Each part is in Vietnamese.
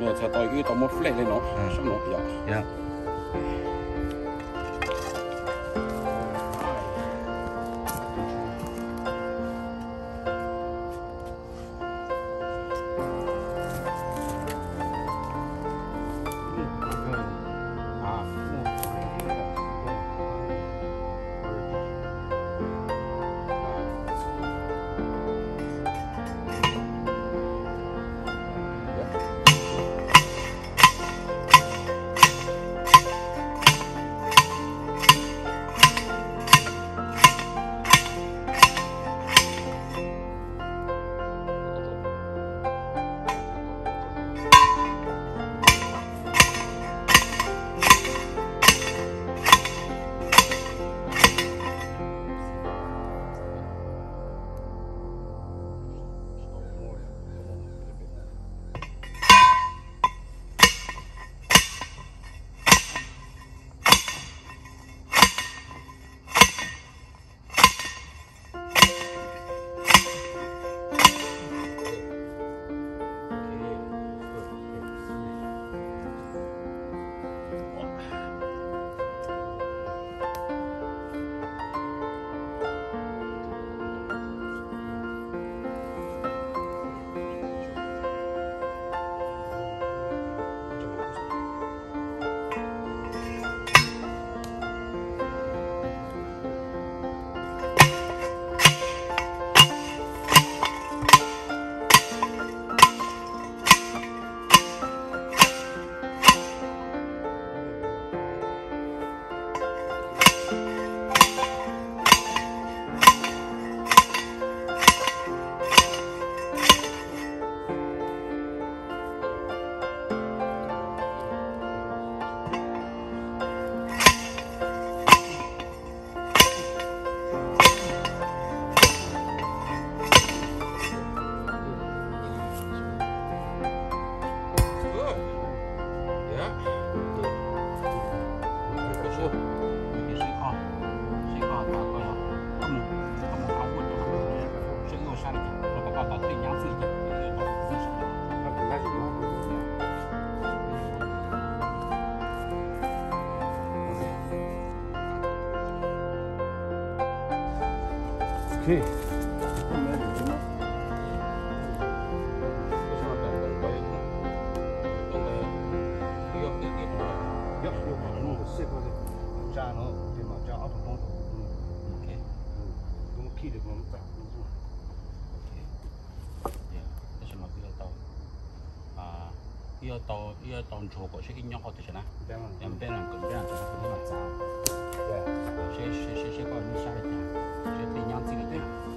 nó sẽ tới yêu tao một flip lên nó Ừ. xong nó dạ yêu tàu yêu tàu chỗ của sẽ ít nhau họ thì nào 对嘛？ em bên là cũng bên là cũng không mà sao 对， sẽ sẽ sẽ sẽ có những sai đấy sẽ bị nhau gì đấy 有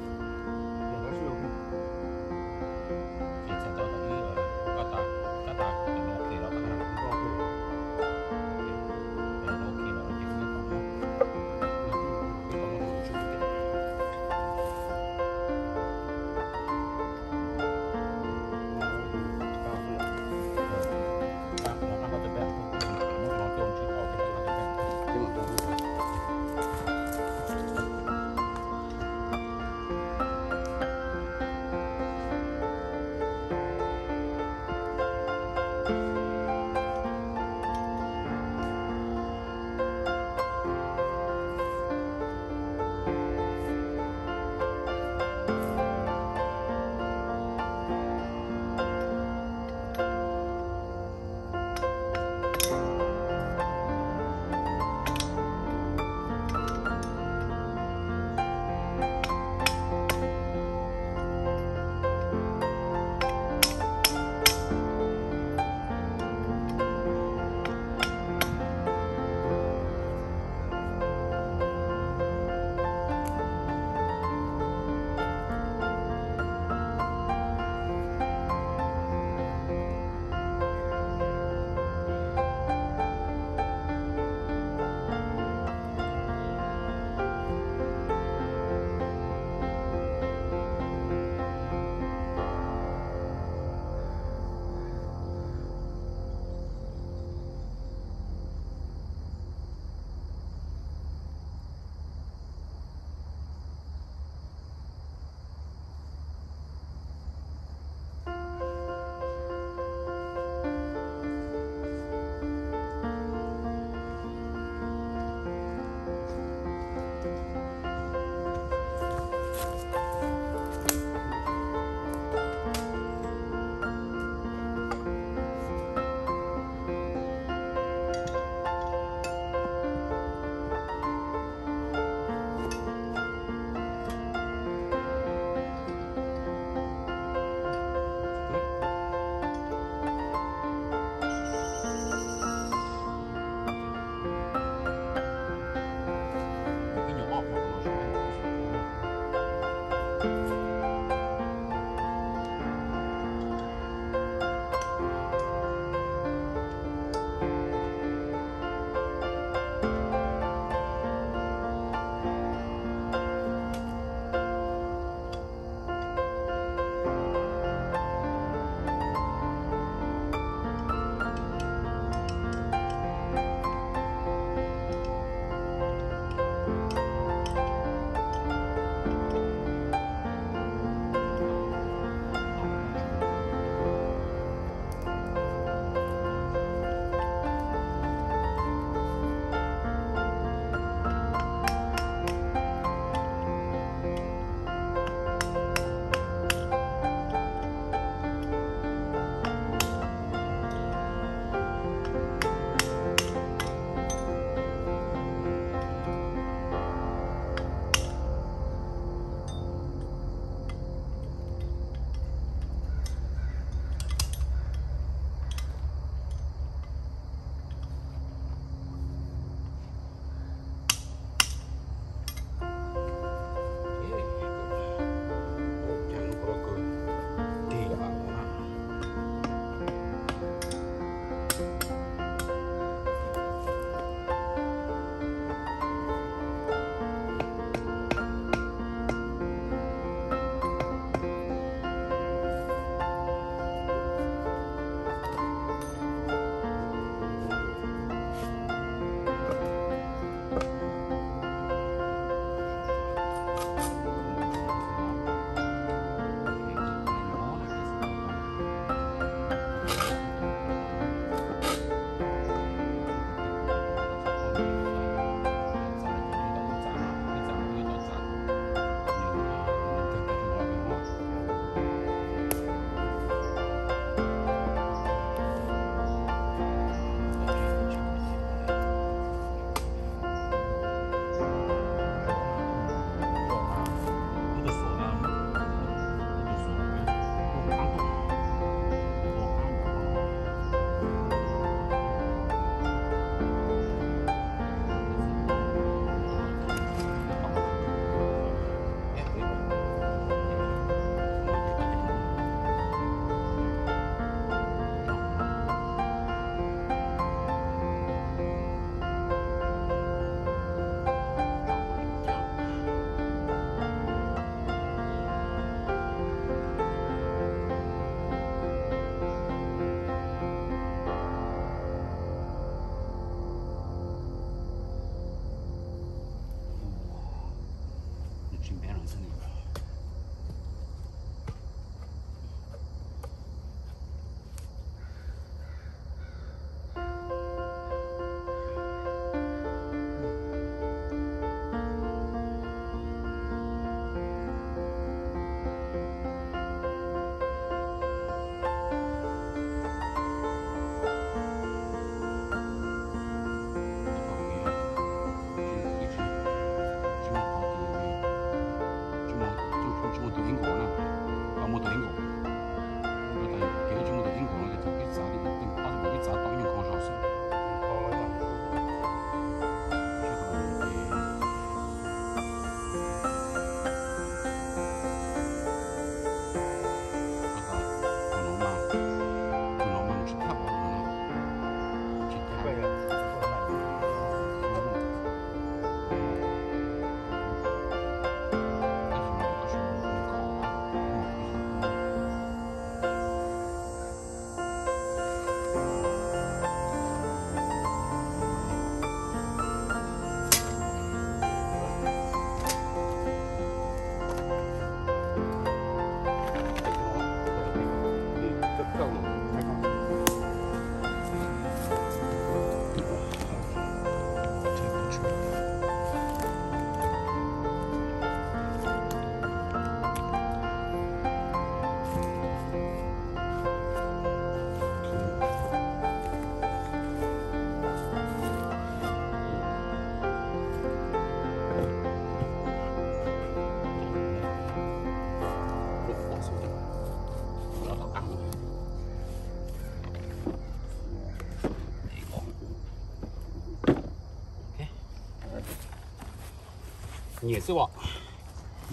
nhảy xuống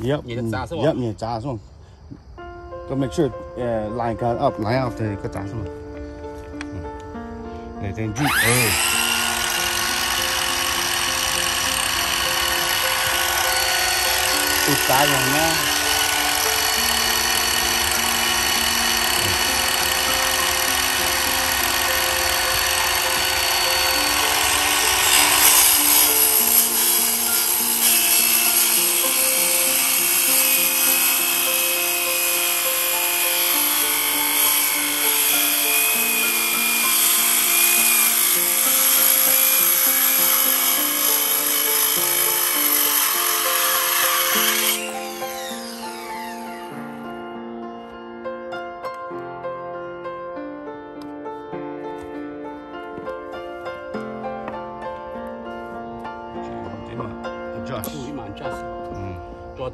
Yep. Nhảy ra xuống Yep, nhảy ra line cut up, line up thì cắt ra xuống. Để tên gì? Ừ. Tụt tay rồi.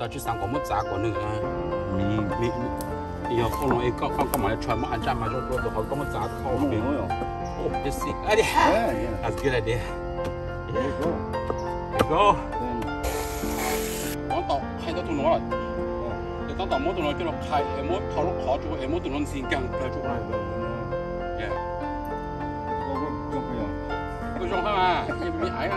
cho chỉ sang có một giá của nữa mi mi giờ con nói con con con mày chơi mà ăn chăm mà cho cho tao có mất giá không mi oh this is I did that's good idea there go go con tao hay tao tụi nó rồi để con tao mỗi tụi nó cho nó khai em mỗi thao lúc khó cho em mỗi tụi nó xin càng cho chúng này yeah có có có cái gì có trong không à em bị ái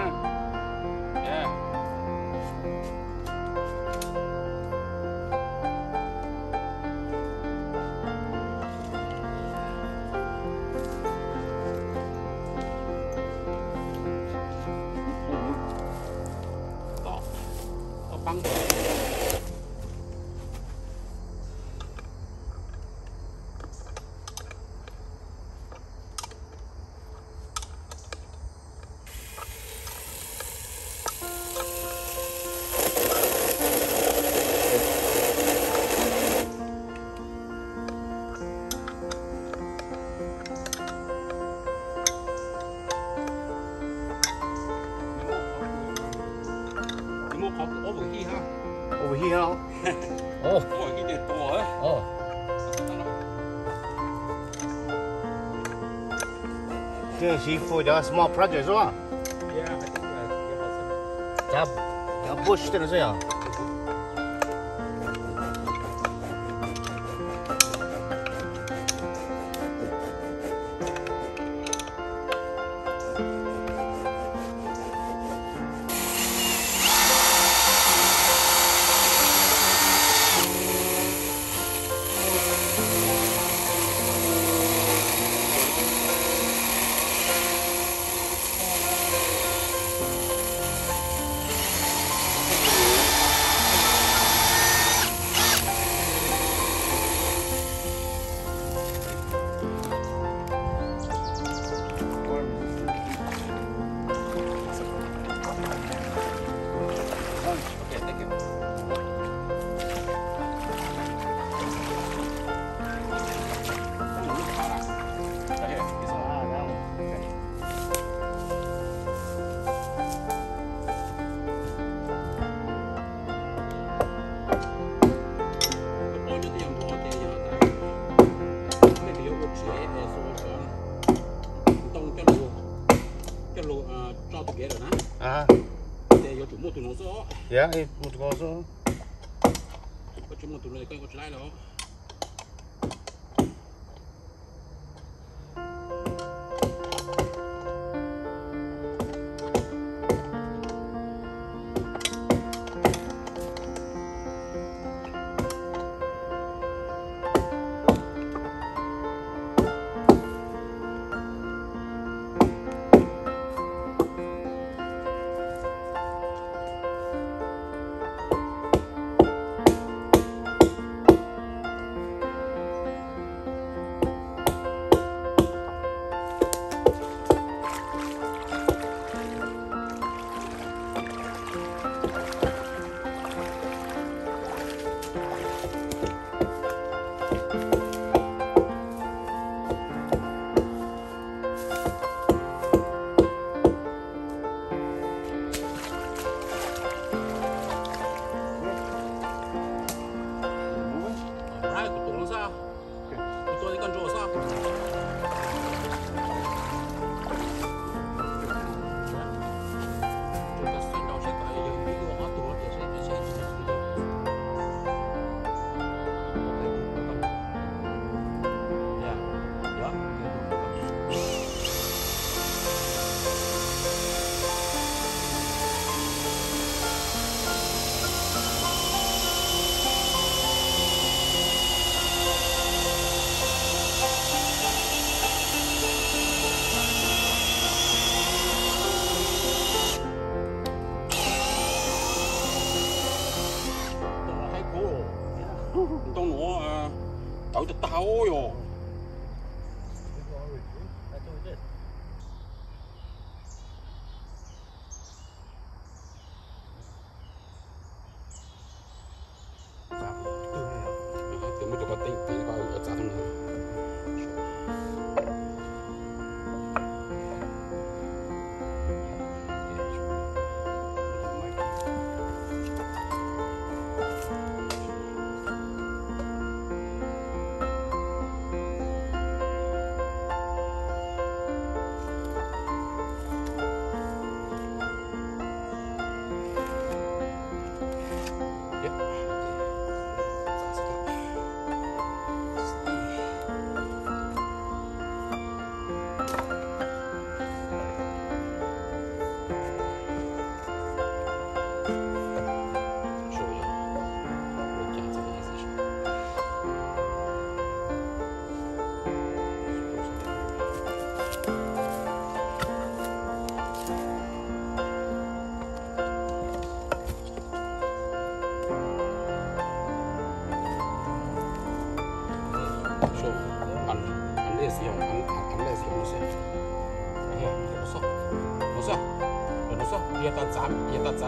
seafood ah, semua small semua. Ya, betul. Ya, betul. Ya, yeah, Ya, betul. Ya, betul. Ya, Ya, Yeah, it would go so. có chủ một tụi nó cái có lại đó Tìm một chỗ có tính tính vào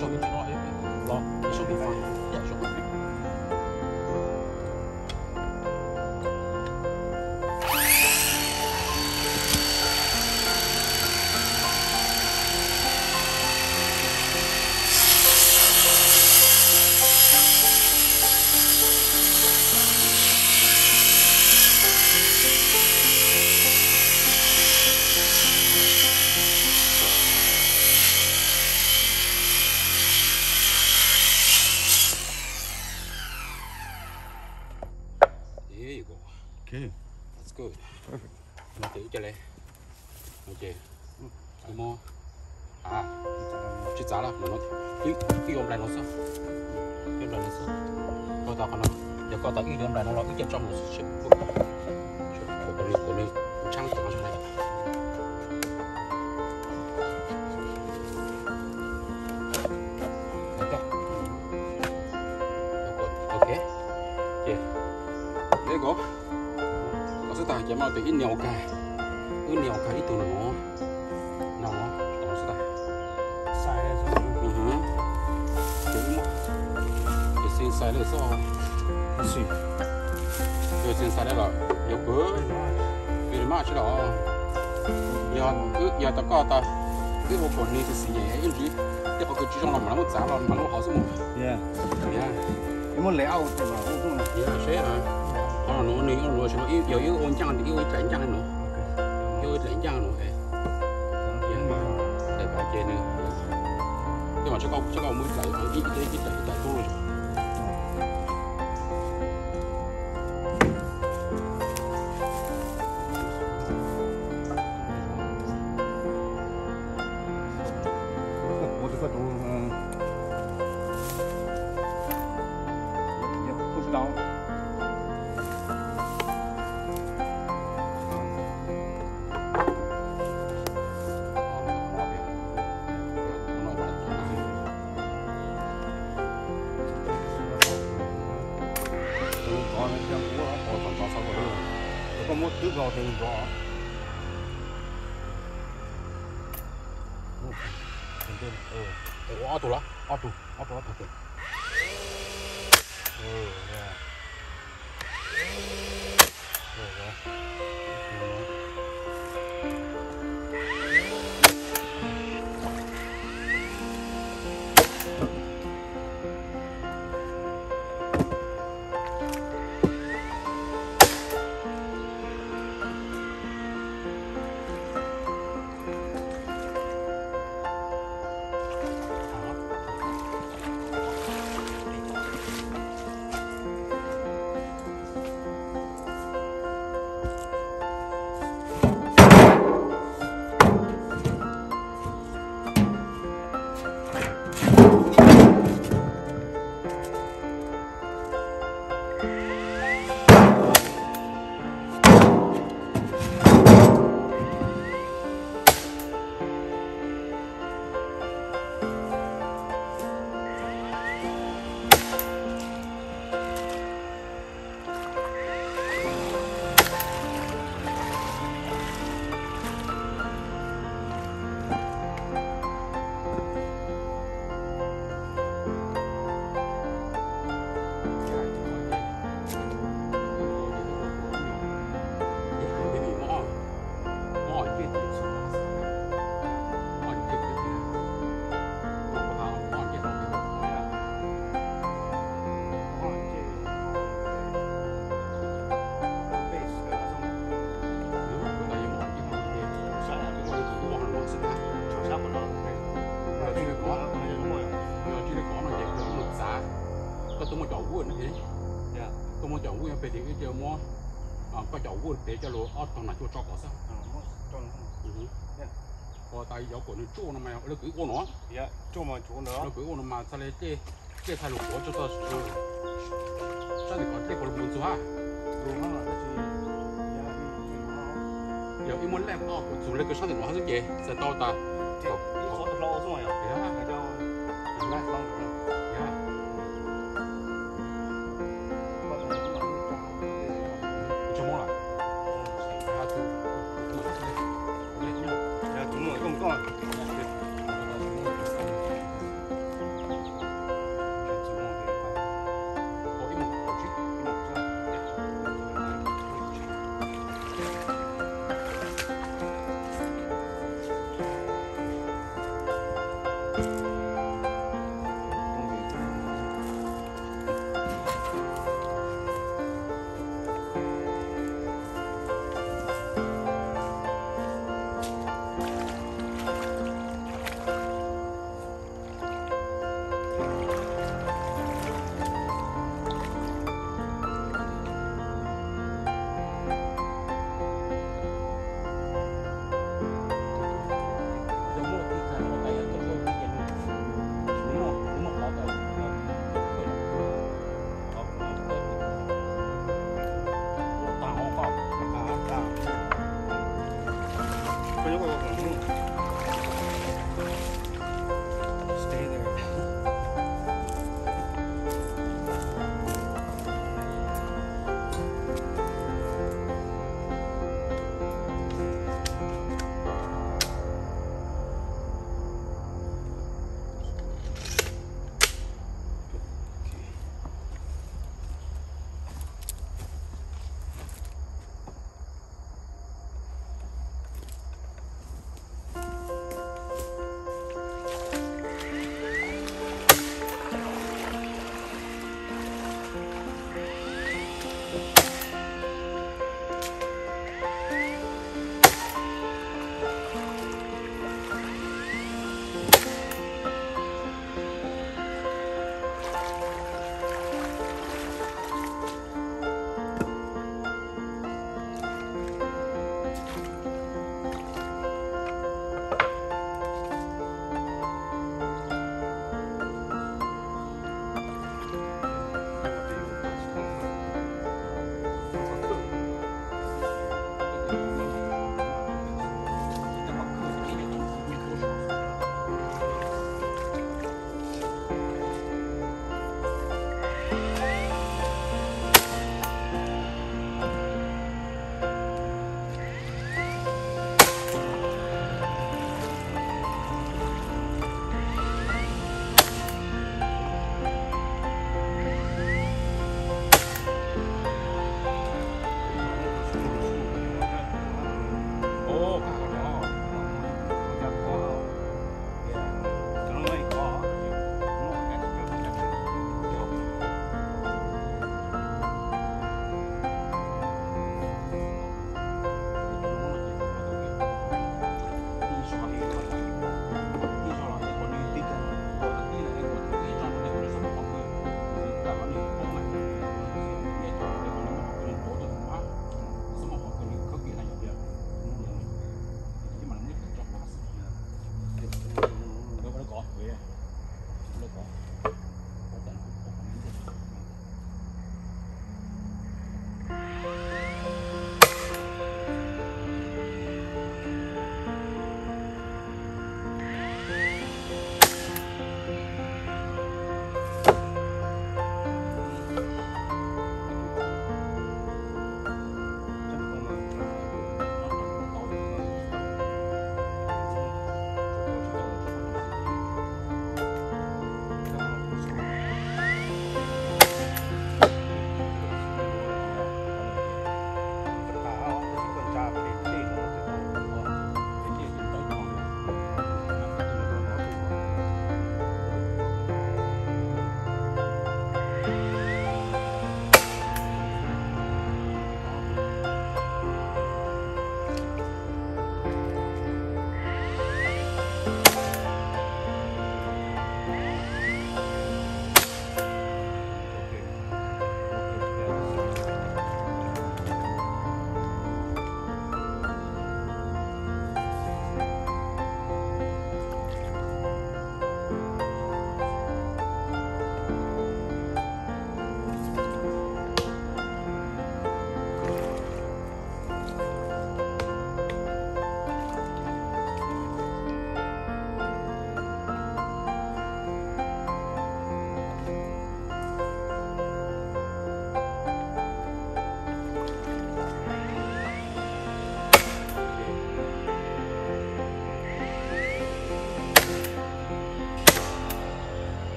giờ ta giảm That's good. Perfect. Nó tự cho lên. Ok. Cái mô. À, chỉ giá là nó nó cái cái ông này nó sao? Cái này nó sao? Có tao nó. Giờ có tao cái ông này nó nó cái trong nó sẽ chụp. Chụp đi có đi trang của nó trong này. Ok. Tài chỉ mà tự in nhiều cái. Cứ nhiều cái ít tụi nó. Nó nó sự tài. Ừ hứ. Tự mà. Cái xin sai là sao? Let's see. Cái xin sai là nhiều bữa. Vì mà chứ đó. Giờ cứ giờ ta có ta cái bộ phận này thì gì vậy? In chỉ. Cái bộ cái chỉ trong lòng mà nó giá là mà nó hảo số một. Yeah. Yeah. Cái món lẹo thì mà không không này. Yeah, sẽ à. Còn 有有一个温酱的，有一个蘸酱的喏，有一个蘸酱的，哎，对吧？这呢， nhưng mà chắc ông chắc ông mới lại ở ít ít ít ít ít Có tay gió của nó chỗ nó mà nó cứ ô nó. Dạ chỗ mà chỗ nữa. Nó cứ ô nó mà sao lấy cái cái thay lúa cho tôi sao thì có cái của lúa số ha? Đúng không là giờ cái muốn làm to của chủ lấy cái sao thì nó hết gì sẽ to ta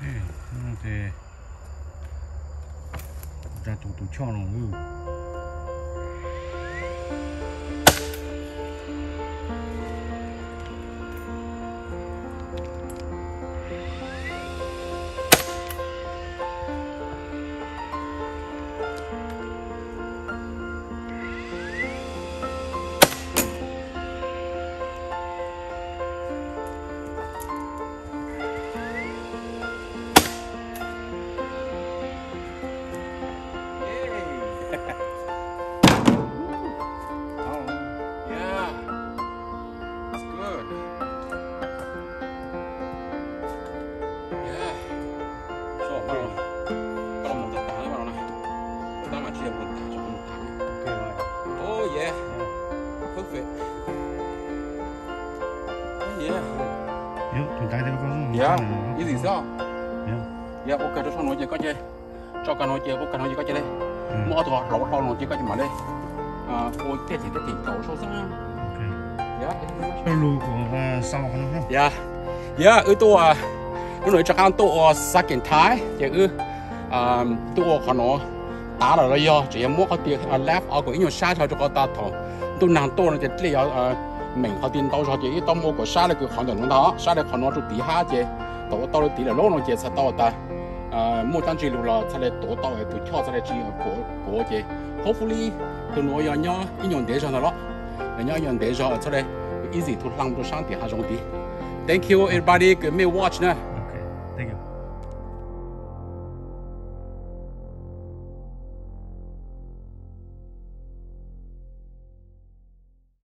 Ừ, thì ra tụ tụ cho nó ừ. Yeah. Yếu chúng ta thấy có Yeah. Cái gì sao? Yeah. Yeah, ok, cho nó chơi có chơi. Cho cái nó chơi, có cái nó chơi có chơi đây. Ừ. Mua thôi, lẩu lẩu nó chơi có chơi mà đây. À, ôi, tết thì tết thì cậu sâu sắc. ok Yeah. cái lù của sau không không Yeah, yeah, ư tôi à, lúc nãy chắc ăn tôi second Thai, thì ư, à, tôi họ nó rồi rồi do, chỉ mua cái tiền left, ở cái nhiều sát cho cái ta thằng, tôi nàng tôi là chỉ lấy 门口的人都说这一到某个下来个杭州龙塘下来看到这地下的都到了地下龙龙这才到达呃木桩这里了才来到到跳出来这个过过街 hopefully 跟我一样一样一样带上的了人样一样带上出来 easy to launder thank you everybody. Good me watch 呢。OK，Thank you